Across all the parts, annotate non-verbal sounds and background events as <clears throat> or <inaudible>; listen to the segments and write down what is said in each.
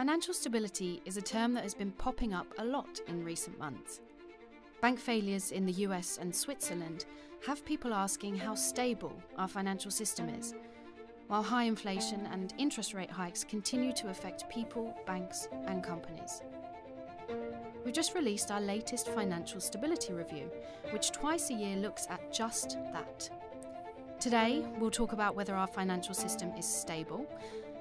Financial stability is a term that has been popping up a lot in recent months. Bank failures in the US and Switzerland have people asking how stable our financial system is, while high inflation and interest rate hikes continue to affect people, banks, and companies. We've just released our latest financial stability review, which twice a year looks at just that. Today, we'll talk about whether our financial system is stable,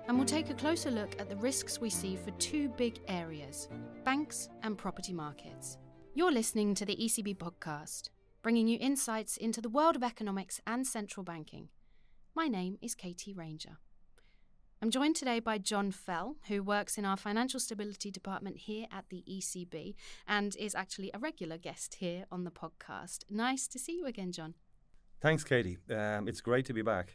and we'll take a closer look at the risks we see for two big areas banks and property markets. You're listening to the ECB podcast, bringing you insights into the world of economics and central banking. My name is Katie Ranger. I'm joined today by John Fell, who works in our financial stability department here at the ECB and is actually a regular guest here on the podcast. Nice to see you again, John. Thanks, Katie. Um, it's great to be back.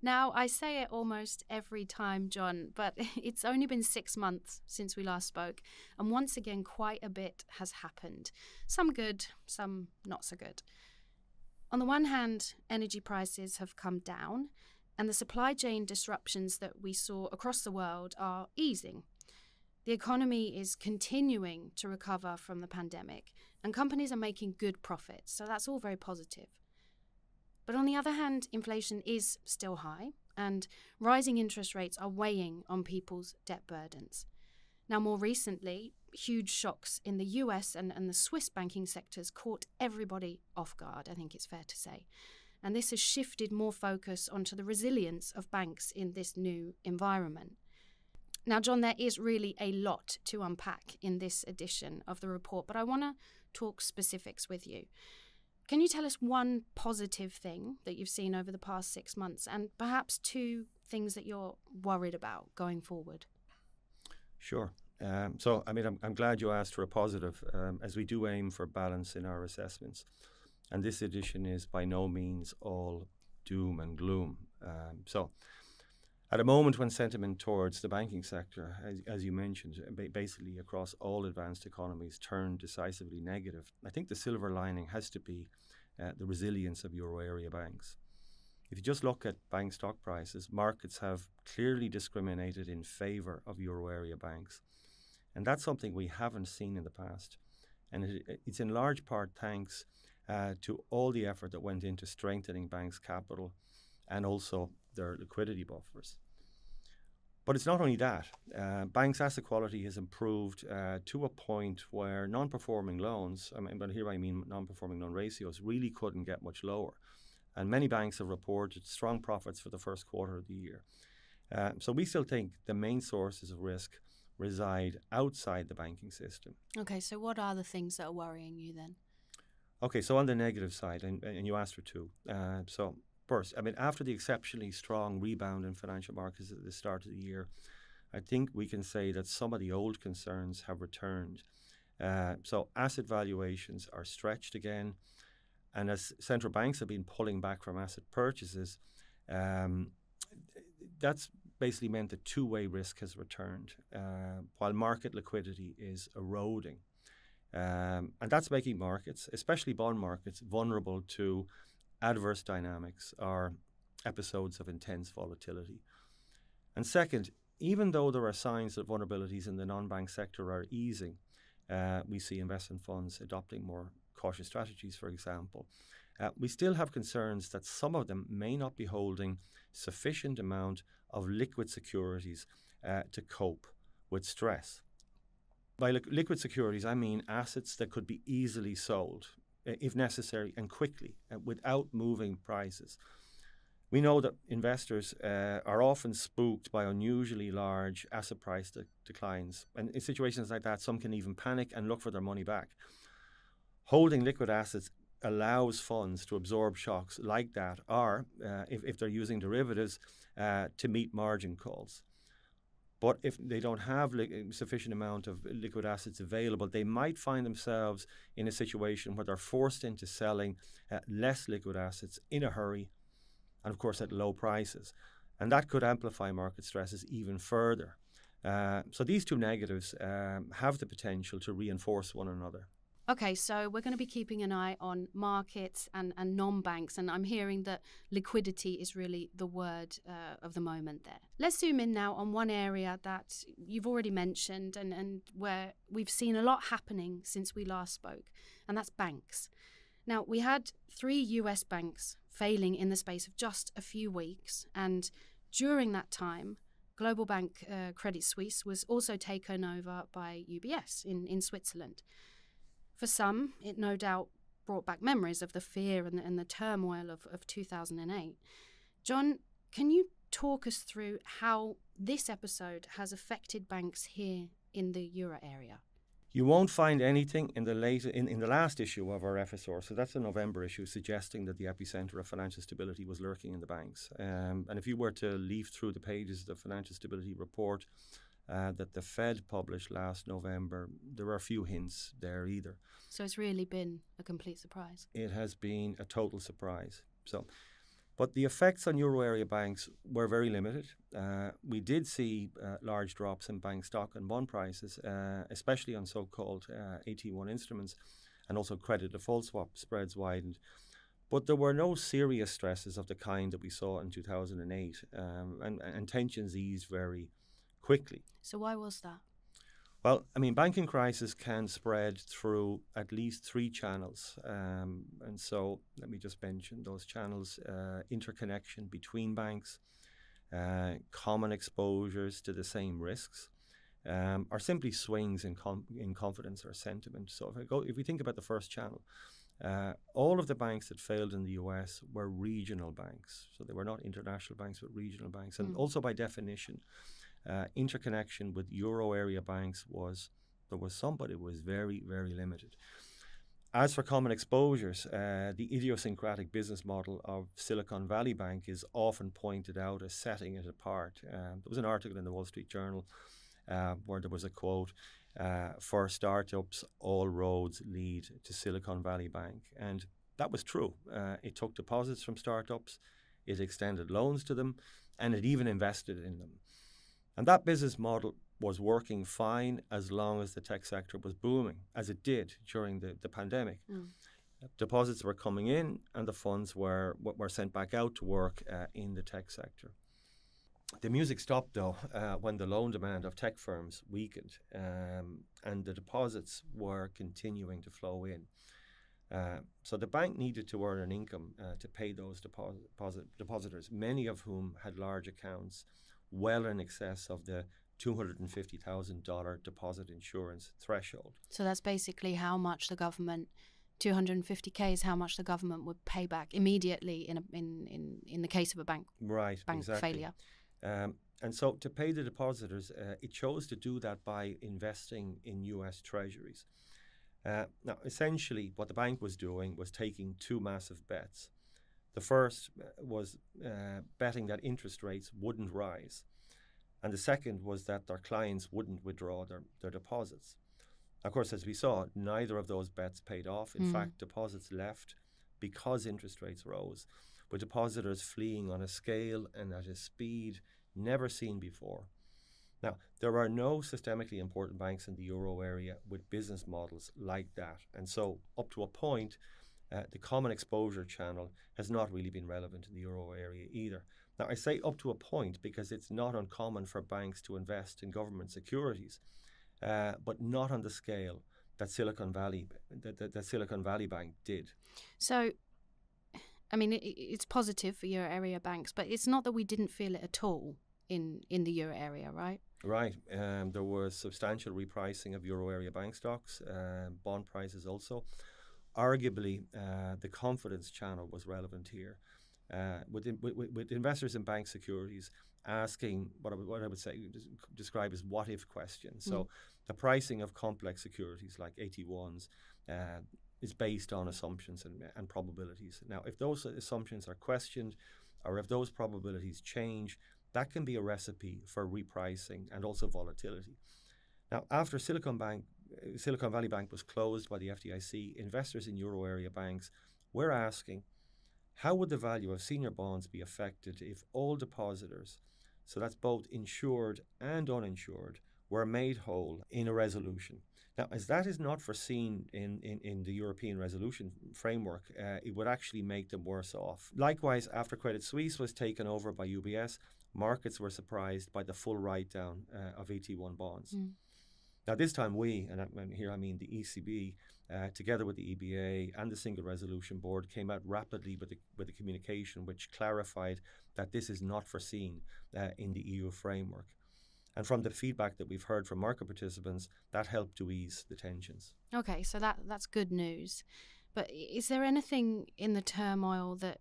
Now, I say it almost every time, John, but <laughs> it's only been six months since we last spoke, and once again, quite a bit has happened. Some good, some not so good. On the one hand, energy prices have come down, and the supply chain disruptions that we saw across the world are easing. The economy is continuing to recover from the pandemic, and companies are making good profits, so that's all very positive. But on the other hand, inflation is still high, and rising interest rates are weighing on people's debt burdens. Now, more recently, huge shocks in the US and, and the Swiss banking sectors caught everybody off guard, I think it's fair to say. And this has shifted more focus onto the resilience of banks in this new environment. Now, John, there is really a lot to unpack in this edition of the report, but I want to talk specifics with you. Can you tell us one positive thing that you've seen over the past six months and perhaps two things that you're worried about going forward? Sure. Um, so, I mean, I'm, I'm, glad you asked for a positive, um, as we do aim for balance in our assessments. And this edition is by no means all doom and gloom. Um, so, at a moment when sentiment towards the banking sector, as, as you mentioned, basically across all advanced economies turned decisively negative, I think the silver lining has to be uh, the resilience of euro area banks. If you just look at bank stock prices, markets have clearly discriminated in favour of euro area banks. And that's something we haven't seen in the past. And it, it's in large part thanks uh, to all the effort that went into strengthening banks' capital and also their liquidity buffers. But it's not only that. Uh, banks' asset quality has improved uh, to a point where non performing loans, I mean, but here I mean non performing loan ratios, really couldn't get much lower. And many banks have reported strong profits for the first quarter of the year. Uh, so we still think the main sources of risk reside outside the banking system. Okay, so what are the things that are worrying you then? Okay, so on the negative side, and, and you asked for two. Uh, so first, I mean, after the exceptionally strong rebound in financial markets at the start of the year, I think we can say that some of the old concerns have returned. Uh, so asset valuations are stretched again, and as central banks have been pulling back from asset purchases, um, that's basically meant that two-way risk has returned, uh, while market liquidity is eroding. Um, and that's making markets, especially bond markets, vulnerable to adverse dynamics are episodes of intense volatility. And second, even though there are signs that vulnerabilities in the non bank sector are easing, uh, we see investment funds adopting more cautious strategies, for example. Uh, we still have concerns that some of them may not be holding sufficient amount of liquid securities uh, to cope with stress. By li- liquid securities, I mean assets that could be easily sold, if necessary, and quickly, uh, without moving prices. We know that investors uh, are often spooked by unusually large asset price de- declines. And in situations like that, some can even panic and look for their money back. Holding liquid assets allows funds to absorb shocks like that, or uh, if, if they're using derivatives, uh, to meet margin calls. But if they don't have li- sufficient amount of liquid assets available, they might find themselves in a situation where they're forced into selling uh, less liquid assets in a hurry, and of course at low prices, and that could amplify market stresses even further. Uh, so these two negatives um, have the potential to reinforce one another. Okay, so we're going to be keeping an eye on markets and, and non banks, and I'm hearing that liquidity is really the word uh, of the moment there. Let's zoom in now on one area that you've already mentioned and, and where we've seen a lot happening since we last spoke, and that's banks. Now, we had three US banks failing in the space of just a few weeks, and during that time, global bank uh, Credit Suisse was also taken over by UBS in, in Switzerland. For some, it no doubt brought back memories of the fear and the, and the turmoil of, of 2008. John, can you talk us through how this episode has affected banks here in the euro area? You won't find anything in the later in, in the last issue of our FSR, so that's the November issue, suggesting that the epicenter of financial stability was lurking in the banks. Um, and if you were to leaf through the pages of the financial stability report, uh, that the Fed published last November, there are a few hints there either. So it's really been a complete surprise. It has been a total surprise. So, but the effects on euro area banks were very limited. Uh, we did see uh, large drops in bank stock and bond prices, uh, especially on so-called uh, AT1 instruments, and also credit default swap spreads widened. But there were no serious stresses of the kind that we saw in 2008, um, and, and tensions eased very quickly. So why was that? Well, I mean, banking crisis can spread through at least three channels. Um, and so let me just mention those channels uh, interconnection between banks, uh, common exposures to the same risks, um, or simply swings in, com- in confidence or sentiment. So if, I go, if we think about the first channel, uh, all of the banks that failed in the US were regional banks. So they were not international banks, but regional banks. And mm. also by definition, uh, interconnection with euro area banks was there was some, but it was very, very limited. As for common exposures, uh, the idiosyncratic business model of Silicon Valley Bank is often pointed out as setting it apart. Um, there was an article in the Wall Street Journal uh, where there was a quote uh, For startups, all roads lead to Silicon Valley Bank. And that was true. Uh, it took deposits from startups, it extended loans to them, and it even invested in them. And that business model was working fine as long as the tech sector was booming, as it did during the, the pandemic. Mm. Deposits were coming in, and the funds were were sent back out to work uh, in the tech sector. The music stopped though uh, when the loan demand of tech firms weakened, um, and the deposits were continuing to flow in. Uh, so the bank needed to earn an income uh, to pay those deposit, deposit, depositors, many of whom had large accounts well in excess of the $250,000 deposit insurance threshold. So that's basically how much the government 250k is how much the government would pay back immediately in a, in, in in the case of a bank right bank exactly. failure. Um, and so to pay the depositors, uh, it chose to do that by investing in U.S. Treasuries. Uh, now, essentially, what the bank was doing was taking two massive bets. The first uh, was uh, betting that interest rates wouldn't rise. And the second was that their clients wouldn't withdraw their, their deposits. Of course, as we saw, neither of those bets paid off. In mm. fact, deposits left because interest rates rose, with depositors fleeing on a scale and at a speed never seen before. Now, there are no systemically important banks in the euro area with business models like that. And so, up to a point, uh, the common exposure channel has not really been relevant in the euro area either. Now, I say up to a point because it's not uncommon for banks to invest in government securities, uh, but not on the scale that Silicon Valley that, that, that Silicon Valley Bank did. So, I mean, it, it's positive for euro area banks, but it's not that we didn't feel it at all in in the euro area, right? Right. Um, there was substantial repricing of euro area bank stocks, uh, bond prices also arguably uh, the confidence channel was relevant here. Uh, with, in, with, with, investors in bank securities asking what I, would, what I would say describe as what if questions. Mm. So the pricing of complex securities like AT1s uh, is based on assumptions and, and probabilities. Now, if those assumptions are questioned or if those probabilities change, that can be a recipe for repricing and also volatility. Now, after Silicon Bank Silicon Valley Bank was closed by the FDIC, investors in euro area banks were asking how would the value of senior bonds be affected if all depositors, so that's both insured and uninsured, were made whole in a resolution. Now, as that is not foreseen in, in, in the European resolution framework, uh, it would actually make them worse off. Likewise, after Credit Suisse was taken over by UBS, markets were surprised by the full write down uh, of AT1 bonds. Mm. Now, this time we, and, here I mean the ECB, uh, together with the EBA and the Single Resolution Board, came out rapidly with the, with communication which clarified that this is not foreseen uh, in the EU framework. And from the feedback that we've heard from market participants, that helped to ease the tensions. Okay, so that that's good news. But is there anything in the turmoil that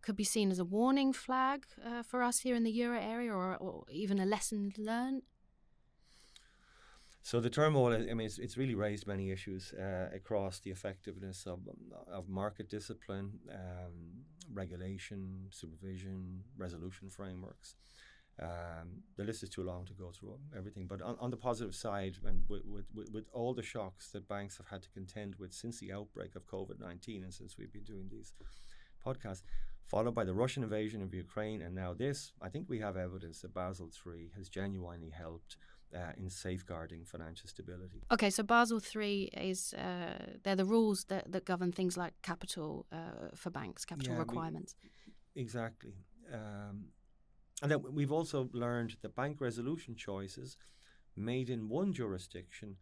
could be seen as a warning flag uh, for us here in the euro area, or, or even a lesson learned? So the turmoil, I mean, it's, it's really raised many issues uh, across the effectiveness of, of market discipline, um, regulation, supervision, resolution frameworks. Um, the list is too long to go through everything. But on, on the positive side, and with, with, with, all the shocks that banks have had to contend with since the outbreak of COVID 19 and since we've been doing these podcasts, followed by the Russian invasion of Ukraine and now this, I think we have evidence that Basel III has genuinely helped. Uh, in safeguarding financial stability. Okay, so Basel III is uh, they're the rules that, that govern things like capital uh, for banks, capital yeah, requirements. We, exactly. Um, and then we've also learned that bank resolution choices made in one jurisdiction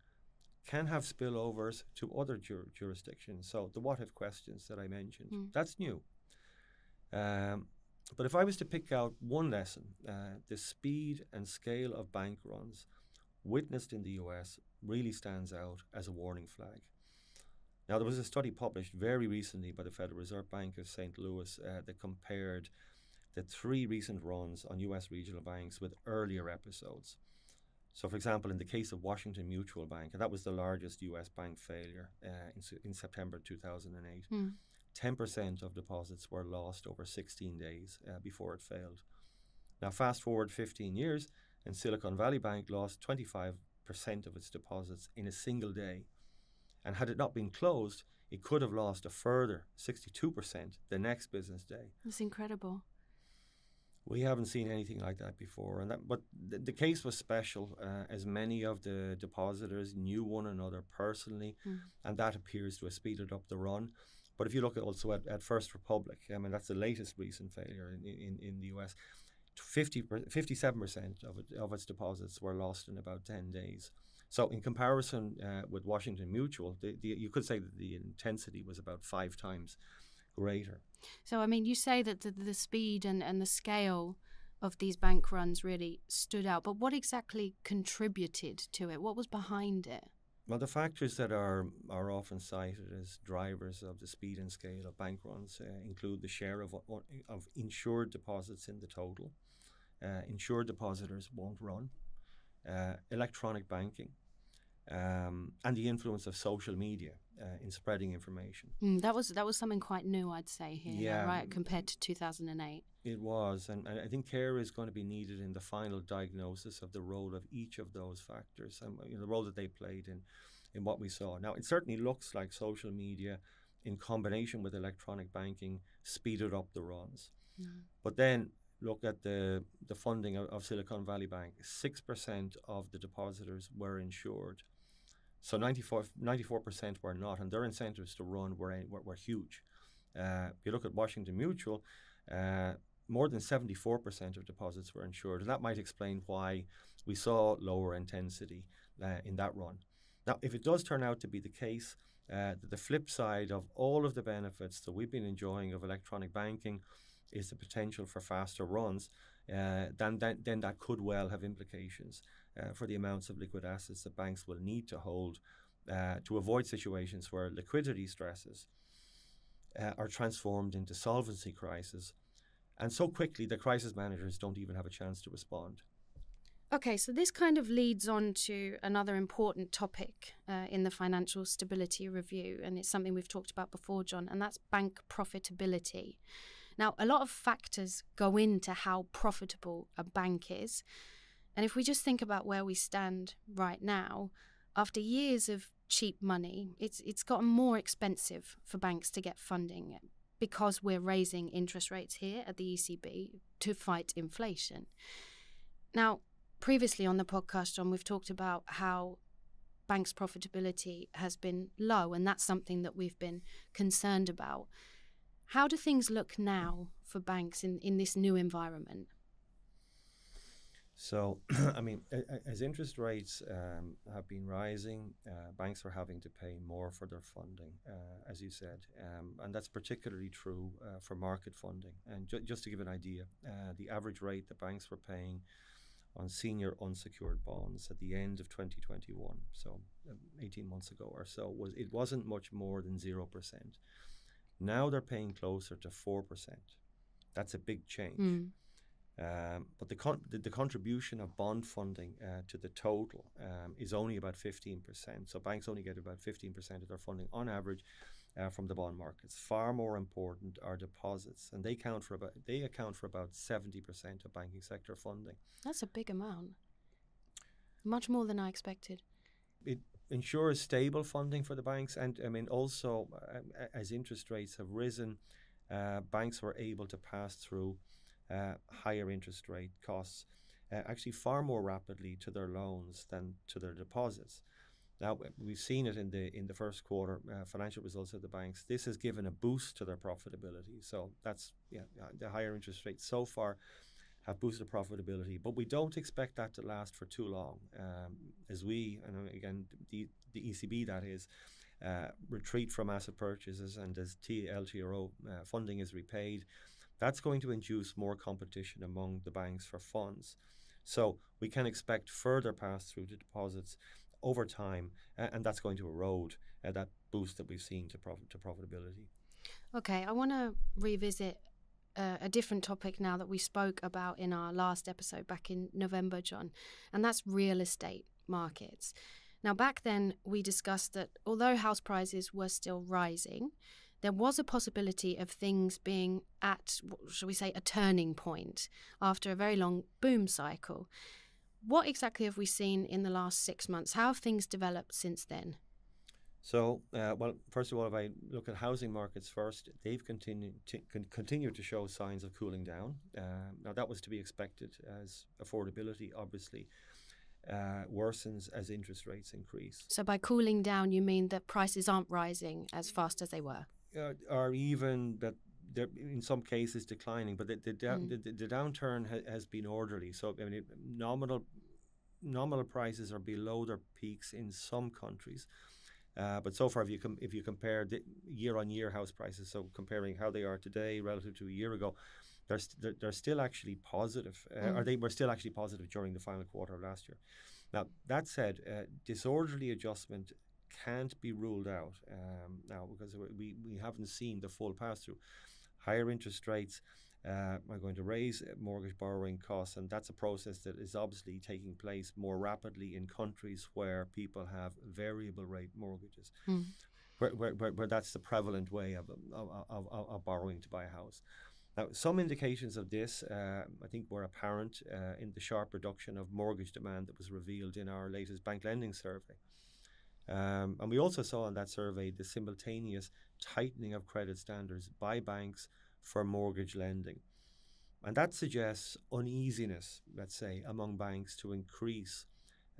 can have spillovers to other jur- jurisdictions. So the what if questions that I mentioned, mm. that's new. Um, but if I was to pick out one lesson, uh, the speed and scale of bank runs witnessed in the US really stands out as a warning flag. Now, there was a study published very recently by the Federal Reserve Bank of St. Louis uh, that compared the three recent runs on US regional banks with earlier episodes. So, for example, in the case of Washington Mutual Bank, and that was the largest US bank failure uh, in, in, September 2008, mm. 10% of deposits were lost over 16 days uh, before it failed. Now, fast forward 15 years, and Silicon Valley Bank lost 25% of its deposits in a single day. And had it not been closed, it could have lost a further 62% the next business day. That's incredible. We haven't seen anything like that before, and that, but the, the case was special, uh, as many of the depositors knew one another personally, mm. and that appears to have speeded up the run. But if you look at also at, at First Republic, I mean that's the latest recent failure in, in, in the US. 50 57% of, it, of its deposits were lost in about 10 days. So, in comparison uh, with Washington Mutual, the, the, you could say that the intensity was about five times greater. So, I mean, you say that the, the speed and, and the scale of these bank runs really stood out, but what exactly contributed to it? What was behind it? Well, the factors that are, are often cited as drivers of the speed and scale of bank runs uh, include the share of, of insured deposits in the total. Uh, insured depositors won't run. Uh, electronic banking, um, and the influence of social media uh, in spreading information. Mm, that was that was something quite new, I'd say here, yeah, right, compared to 2008. It was, and, I think care is going to be needed in the final diagnosis of the role of each of those factors and you know, the role that they played in in what we saw. Now, it certainly looks like social media, in combination with electronic banking, speeded up the runs. Mm. But then look at the the funding of, of Silicon Valley Bank. Six percent of the depositors were insured so 94, percent were not, and their incentives to run were, were, were huge. Uh, if you look at Washington Mutual, uh, more than 74% of deposits were insured, and that might explain why we saw lower intensity uh, in that run. Now, if it does turn out to be the case, uh, the flip side of all of the benefits that we've been enjoying of electronic banking is the potential for faster runs, uh, then, then, then that could well have implications uh, for the amounts of liquid assets that banks will need to hold uh, to avoid situations where liquidity stresses uh, are transformed into solvency crises, and so quickly the crisis managers don't even have a chance to respond. Okay, so this kind of leads on to another important topic uh, in the Financial Stability Review, and it's something we've talked about before, John, and that's bank profitability. Now, a lot of factors go into how profitable a bank is. And if we just think about where we stand right now, after years of cheap money, it's it's gotten more expensive for banks to get funding because we're raising interest rates here at the ECB to fight inflation. Now, previously on the podcast, John, we've talked about how banks' profitability has been low, and that's something that we've been concerned about. How do things look now for banks in, in this new environment? So, <clears throat> I mean, as interest rates um, have been rising, uh, banks are having to pay more for their funding, uh, as you said, um, and that's particularly true uh, for market funding. And ju- just to give an idea, uh, the average rate that banks were paying on senior unsecured bonds at the end of 2021, so um, 18 months ago or so, was it wasn't much more than zero percent. Now they're paying closer to four percent. That's a big change. Mm. Um, but the, con- the, the contribution of bond funding uh, to the total um, is only about 15%. So banks only get about 15% of their funding on average uh, from the bond markets. Far more important are deposits, and they count for about they account for about 70% of banking sector funding. That's a big amount. Much more than I expected. It ensures stable funding for the banks, and I mean also uh, as interest rates have risen, uh, banks were able to pass through uh, higher interest rate costs uh, actually far more rapidly to their loans than to their deposits. Now we've seen it in the in the first quarter uh, financial results of the banks. This has given a boost to their profitability. So that's yeah the higher interest rates so far have boosted profitability, but we don't expect that to last for too long. Um, as we and again the the ECB that is. Uh, retreat from asset purchases and as TLTRO uh, funding is repaid, that's going to induce more competition among the banks for funds. So we can expect further pass through to deposits over time, uh, and that's going to erode uh, that boost that we've seen to, prof- to profitability. Okay, I want to revisit a different topic now that we spoke about in our last episode back in November, John, and that's real estate markets. Now, back then, we discussed that although house prices were still rising, there was a possibility of things being at, shall we say, a turning point after a very long boom cycle. What exactly have we seen in the last six months? How have things developed since then? So, uh, well, first of all, if I look at housing markets first, they've continued to, con- continue to show signs of cooling down. Uh, now, that was to be expected as affordability, obviously, uh, worsens as interest rates increase. So, by cooling down, you mean that prices aren't rising as fast as they were? uh, or even that they're in some cases declining, but the the, mm. the, the, the, downturn ha- has been orderly. So I mean, nominal nominal prices are below their peaks in some countries. Uh, but so far, if you com- if you compare the year-on-year house prices, so comparing how they are today relative to a year ago, they're, st- they're, they're, still actually positive, uh, mm. or they were still actually positive during the final quarter of last year. Now that said, uh, disorderly adjustment can't be ruled out um, now because we, we haven't seen the full pass through. Higher interest rates uh, are going to raise mortgage borrowing costs, and that's a process that is obviously taking place more rapidly in countries where people have variable rate mortgages, mm. where, where, where, where, that's the prevalent way of, of, of, of, borrowing to buy a house. Now, some indications of this, uh, I think, were apparent uh, in the sharp reduction of mortgage demand that was revealed in our latest bank lending survey. Um, and we also saw in that survey the simultaneous tightening of credit standards by banks for mortgage lending. And that suggests uneasiness, let's say, among banks to increase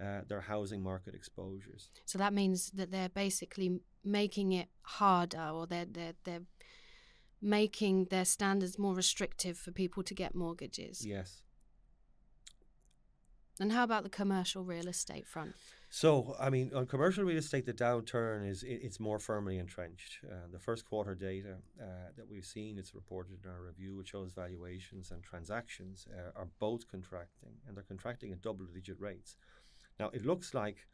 uh, their housing market exposures. So that means that they're basically making it harder or they're, they're, they're making their standards more restrictive for people to get mortgages. Yes. And how about the commercial real estate front? So, I mean, on commercial real estate, the downturn is it, it's more firmly entrenched. Uh, the first quarter data uh, that we've seen, it's reported in our review, which shows valuations and transactions uh, are both contracting, and they're contracting at double-digit rates. Now, it looks like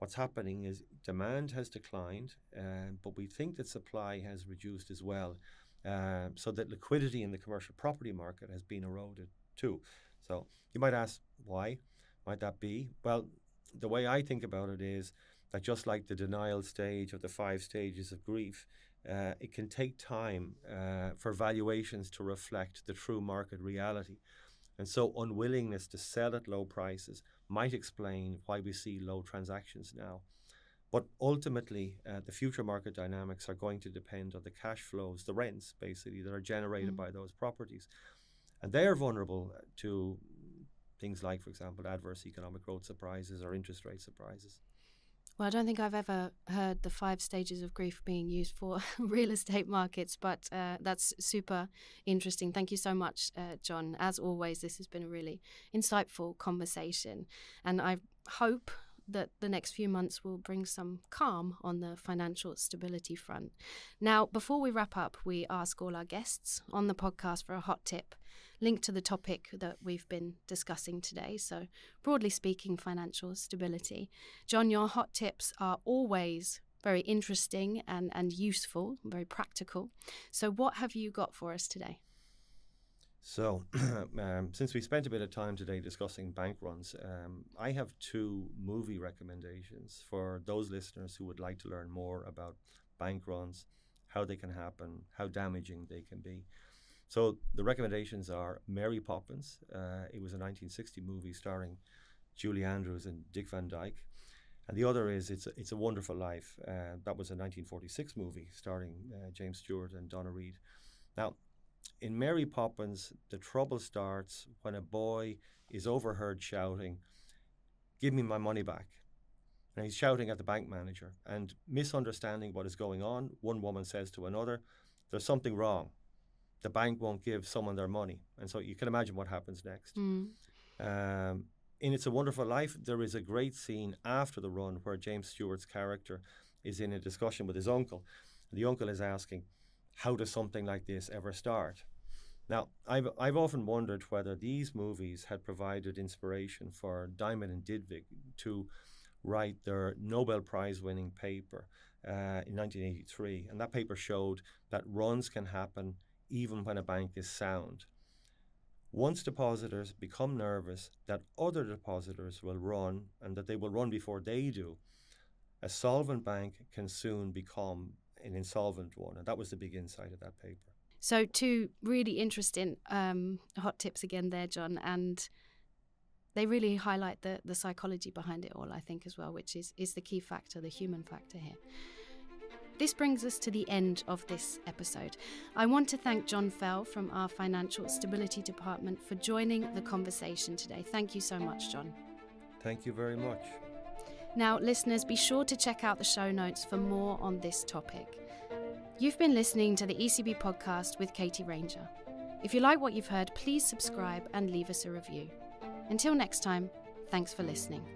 what's happening is demand has declined, um, but we think that supply has reduced as well, um, so that liquidity in the commercial property market has been eroded too. So, you might ask why might that be? Well the way I think about it is that just like the denial stage of the five stages of grief, uh, it can take time uh, for valuations to reflect the true market reality. And so, unwillingness to sell at low prices might explain why we see low transactions now. But ultimately, uh, the future market dynamics are going to depend on the cash flows, the rents basically, that are generated mm. by those properties. And they are vulnerable to things like, for example, adverse economic growth surprises or interest rate surprises. Well, I don't think I've ever heard the five stages of grief being used for <laughs> real estate markets, but uh, that's super interesting. Thank you so much, uh, John. As always, this has been a really insightful conversation. And I hope that the next few months will bring some calm on the financial stability front. Now, before we wrap up, we ask all our guests on the podcast for a hot tip linked to the topic that we've been discussing today. So, broadly speaking, financial stability. John, your hot tips are always very interesting and, and useful, very practical. So, what have you got for us today? So, <clears throat> um, since we spent a bit of time today discussing bank runs, um, I have two movie recommendations for those listeners who would like to learn more about bank runs, how they can happen, how damaging they can be. So, the recommendations are Mary Poppins. Uh, it was a 1960 movie starring Julie Andrews and Dick Van Dyke. And the other is It's a, it's a Wonderful Life. Uh, that was a 1946 movie starring uh, James Stewart and Donna Reed. Now, in Mary Poppins, the trouble starts when a boy is overheard shouting, Give me my money back. And he's shouting at the bank manager and misunderstanding what is going on. One woman says to another, There's something wrong. The bank won't give someone their money. And so you can imagine what happens next. Mm. Um, in It's a Wonderful Life, there is a great scene after the run where James Stewart's character is in a discussion with his uncle. The uncle is asking, how does something like this ever start? Now, I've, I've often wondered whether these movies had provided inspiration for Diamond and Dybvig to write their Nobel Prize winning paper uh, in 1983. And that paper showed that runs can happen even when a bank is sound. Once depositors become nervous that other depositors will run and that they will run before they do, a solvent bank can soon become an insolvent one. And that was the big insight of that paper. So, two really interesting um, hot tips again there, John. And they really highlight the, the psychology behind it all, I think, as well, which is, is the key factor, the human factor here. This brings us to the end of this episode. I want to thank John Fell from our Financial Stability Department for joining the conversation today. Thank you so much, John. Thank you very much. Now, listeners, be sure to check out the show notes for more on this topic. You've been listening to the ECB podcast with Katie Ranger. If you like what you've heard, please subscribe and leave us a review. Until next time, thanks for listening.